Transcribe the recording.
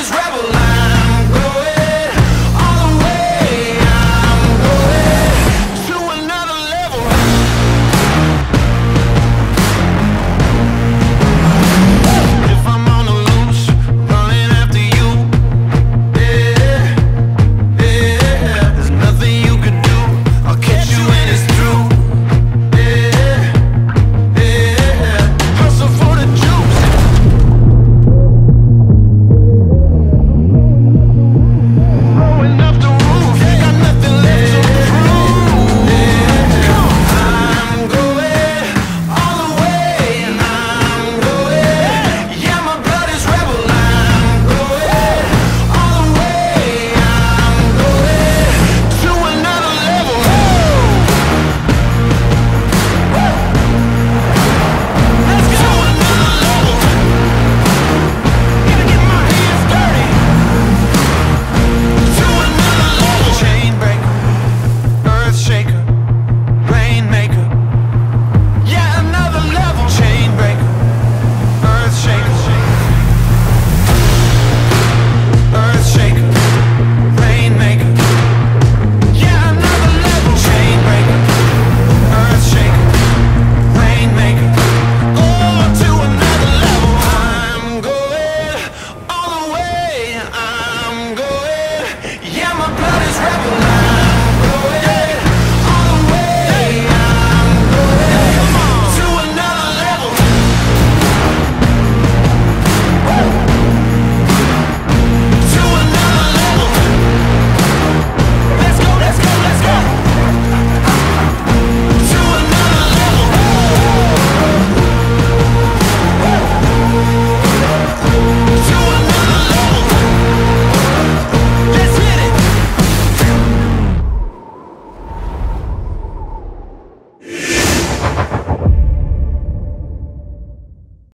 is rap